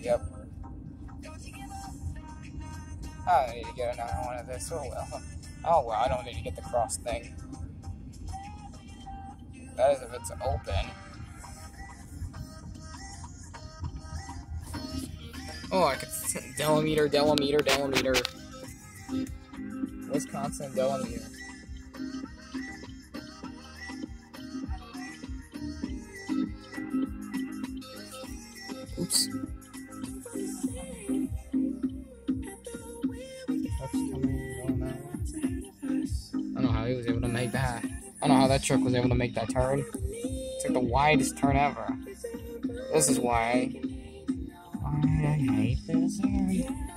Yep. I don't need to get another one of this. Oh well. Oh well, I don't need to get the cross thing. That is if it's open. Oh, I could Delameter, Delameter, Delameter. Wisconsin Delameter. Oops. I don't know how he was able to make that. I don't know how that truck was able to make that turn. It's like the widest turn ever. This is why I hate this area.